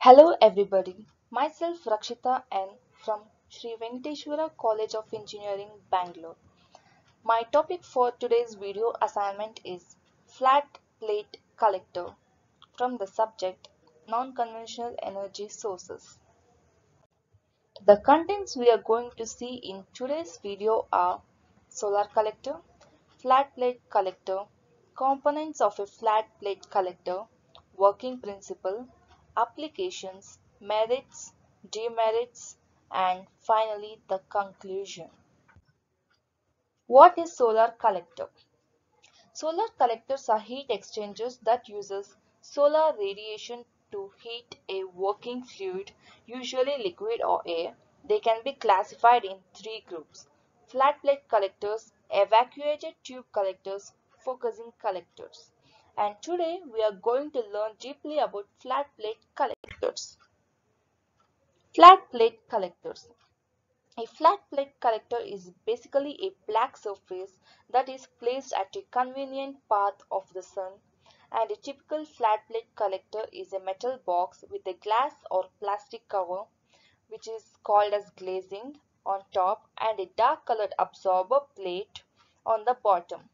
Hello everybody, myself Rakshitha N from Sri Venkateshwara College of Engineering, Bangalore. My topic for today's video assignment is Flat Plate Collector from the subject Non-Conventional Energy Sources. The contents we are going to see in today's video are solar collector, flat plate collector, components of a flat plate collector, working principle, applications, merits, demerits, and finally the conclusion. What is solar collector? Solar collectors are heat exchangers that uses solar radiation to heat a working fluid, usually liquid or air. They can be classified in three groups. Flat plate collectors, evacuated tube collectors, focusing collectors and today we are going to learn deeply about flat plate collectors. Flat plate collectors. A flat plate collector is basically a black surface that is placed at a convenient path of the sun and a typical flat plate collector is a metal box with a glass or plastic cover which is called as glazing on top and a dark colored absorber plate on the bottom.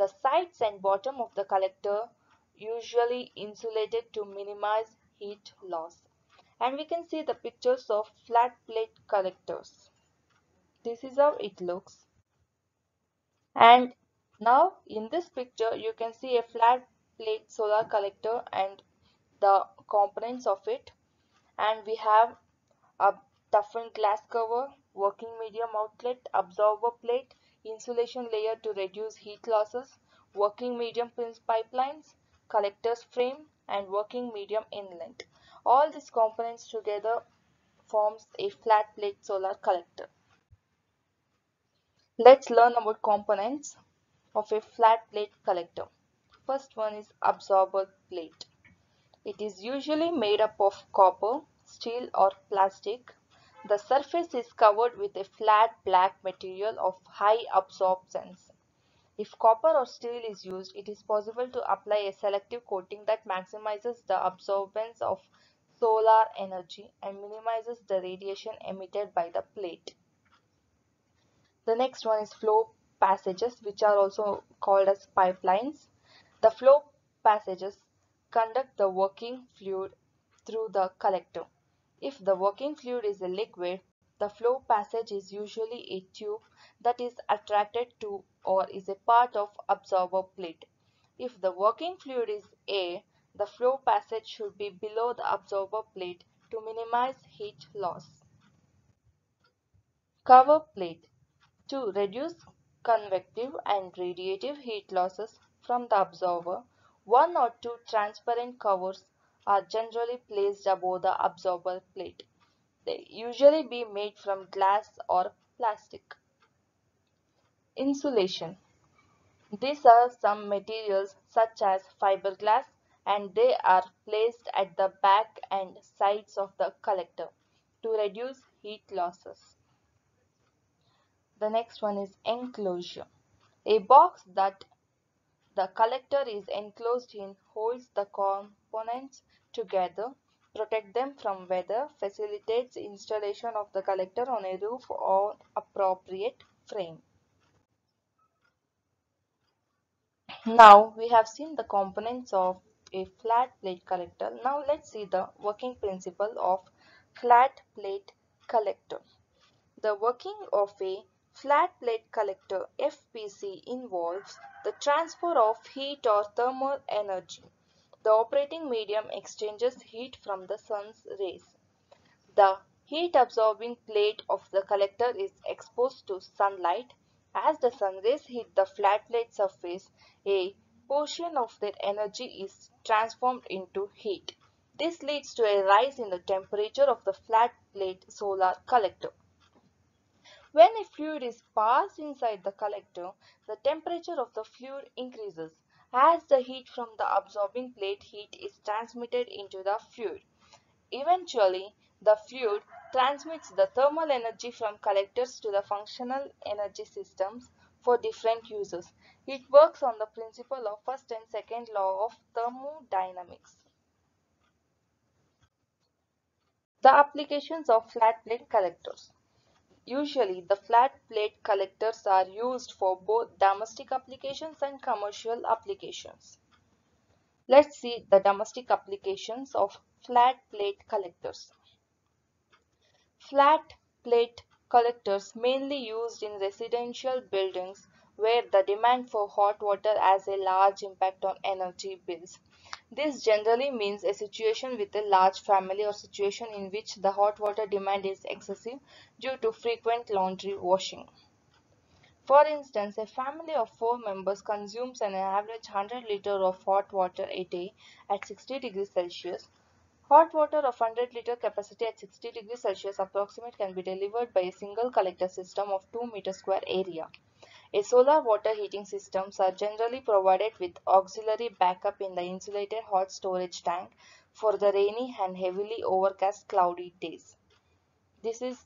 The sides and bottom of the collector usually insulated to minimize heat loss. And we can see the pictures of flat plate collectors. This is how it looks. And now in this picture you can see a flat plate solar collector and the components of it. And we have a toughened glass cover, working medium outlet, absorber plate, insulation layer to reduce heat losses, working medium pipelines, collector's frame and working medium inlet. All these components together forms a flat plate solar collector. Let's learn about components of a flat plate collector. First one is absorber plate. It is usually made up of copper, steel or plastic the surface is covered with a flat black material of high absorbance. If copper or steel is used, it is possible to apply a selective coating that maximizes the absorbance of solar energy and minimizes the radiation emitted by the plate. The next one is flow passages which are also called as pipelines. The flow passages conduct the working fluid through the collector. If the working fluid is a liquid, the flow passage is usually a tube that is attracted to or is a part of absorber plate. If the working fluid is air, the flow passage should be below the absorber plate to minimize heat loss. Cover plate to reduce convective and radiative heat losses from the absorber, one or two transparent covers are generally placed above the absorber plate. They usually be made from glass or plastic. Insulation. These are some materials such as fiberglass and they are placed at the back and sides of the collector to reduce heat losses. The next one is enclosure. A box that the collector is enclosed in holds the components together, protect them from weather, facilitates installation of the collector on a roof or appropriate frame. Now we have seen the components of a flat plate collector. Now let's see the working principle of flat plate collector. The working of a flat plate collector FPC involves the transfer of heat or thermal energy the operating medium exchanges heat from the sun's rays. The heat absorbing plate of the collector is exposed to sunlight. As the sun rays hit the flat plate surface, a portion of their energy is transformed into heat. This leads to a rise in the temperature of the flat plate solar collector. When a fluid is passed inside the collector, the temperature of the fluid increases. As the heat from the absorbing plate heat is transmitted into the fluid. Eventually, the fluid transmits the thermal energy from collectors to the functional energy systems for different uses. It works on the principle of first and second law of thermodynamics. The applications of flat plate collectors. Usually, the flat plate collectors are used for both domestic applications and commercial applications. Let's see the domestic applications of flat plate collectors. Flat plate collectors mainly used in residential buildings where the demand for hot water has a large impact on energy bills. This generally means a situation with a large family or situation in which the hot water demand is excessive due to frequent laundry washing. For instance, a family of four members consumes an average 100 liter of hot water a day at 60 degrees Celsius. Hot water of 100 liter capacity at 60 degrees Celsius approximate can be delivered by a single collector system of 2 meter square area. A solar water heating systems are generally provided with auxiliary backup in the insulated hot storage tank for the rainy and heavily overcast cloudy days. This is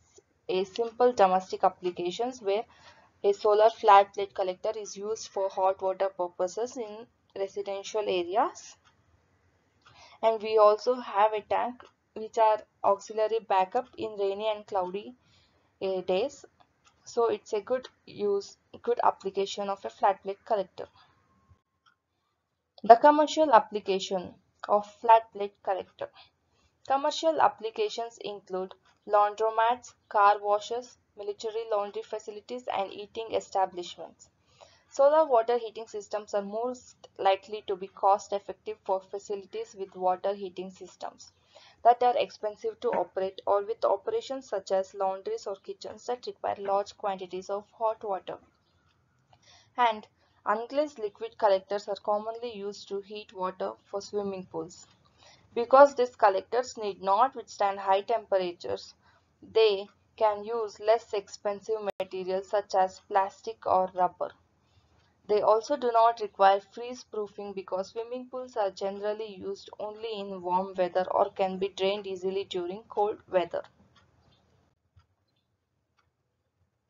a simple domestic applications where a solar flat plate collector is used for hot water purposes in residential areas. And we also have a tank which are auxiliary backup in rainy and cloudy uh, days. So it's a good use, good application of a flat plate collector. The commercial application of flat plate collector. Commercial applications include laundromats, car washes, military laundry facilities, and eating establishments. Solar water heating systems are most likely to be cost effective for facilities with water heating systems that are expensive to operate or with operations such as laundries or kitchens that require large quantities of hot water. And unglazed liquid collectors are commonly used to heat water for swimming pools. Because these collectors need not withstand high temperatures, they can use less expensive materials such as plastic or rubber. They also do not require freeze proofing because swimming pools are generally used only in warm weather or can be drained easily during cold weather.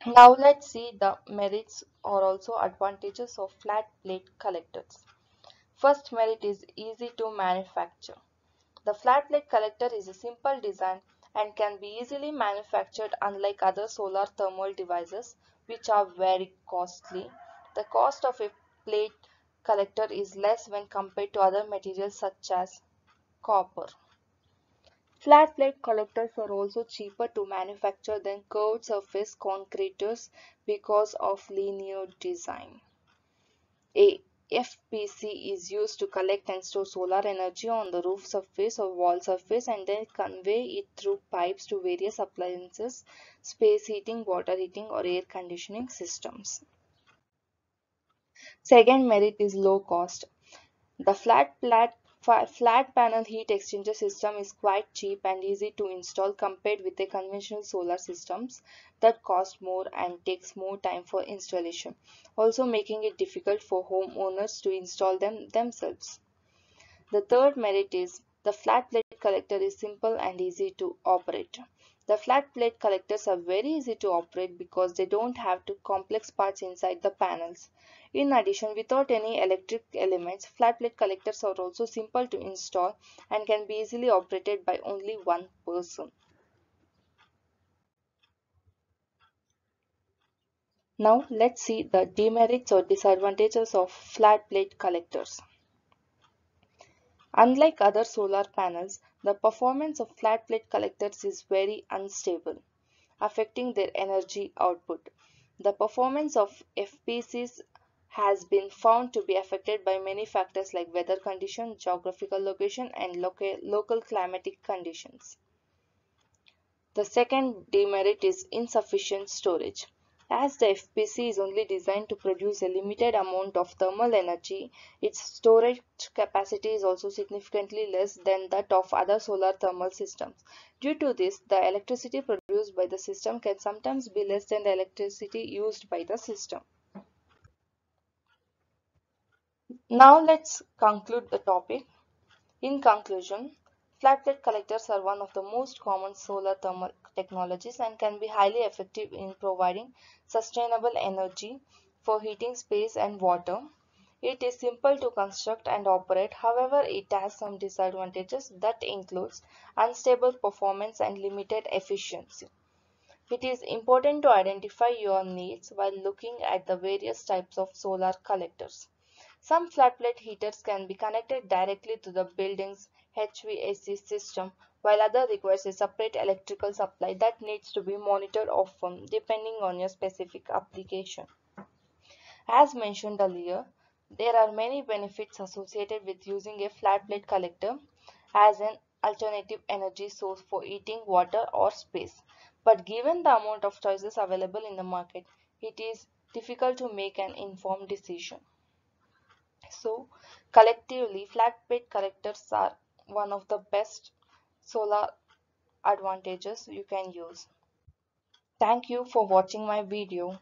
Now let's see the merits or also advantages of flat plate collectors. First merit is easy to manufacture. The flat plate collector is a simple design and can be easily manufactured unlike other solar thermal devices which are very costly. The cost of a plate collector is less when compared to other materials such as copper. Flat plate collectors are also cheaper to manufacture than curved surface concentrators because of linear design. A FPC is used to collect and store solar energy on the roof surface or wall surface and then convey it through pipes to various appliances, space heating, water heating or air conditioning systems. Second merit is low cost. The flat, flat, flat panel heat exchanger system is quite cheap and easy to install compared with the conventional solar systems that cost more and takes more time for installation, also making it difficult for homeowners to install them themselves. The third merit is the flat plate collector is simple and easy to operate. The flat plate collectors are very easy to operate because they don't have to complex parts inside the panels. In addition, without any electric elements, flat plate collectors are also simple to install and can be easily operated by only one person. Now let's see the demerits or disadvantages of flat plate collectors. Unlike other solar panels, the performance of flat plate collectors is very unstable, affecting their energy output. The performance of FPCs has been found to be affected by many factors like weather condition, geographical location, and local, local climatic conditions. The second demerit is insufficient storage. As the FPC is only designed to produce a limited amount of thermal energy, its storage capacity is also significantly less than that of other solar thermal systems. Due to this, the electricity produced by the system can sometimes be less than the electricity used by the system. Now let's conclude the topic. In conclusion, flat plate collectors are one of the most common solar thermal technologies and can be highly effective in providing sustainable energy for heating space and water. It is simple to construct and operate, however it has some disadvantages that includes unstable performance and limited efficiency. It is important to identify your needs while looking at the various types of solar collectors. Some flat plate heaters can be connected directly to the building's HVAC system, while other requires a separate electrical supply that needs to be monitored often depending on your specific application. As mentioned earlier, there are many benefits associated with using a flat plate collector as an alternative energy source for heating water or space. But given the amount of choices available in the market, it is difficult to make an informed decision. So, collectively, flat plate collectors are one of the best solar advantages you can use. Thank you for watching my video.